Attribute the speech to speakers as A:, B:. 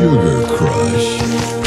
A: Sugar Crush.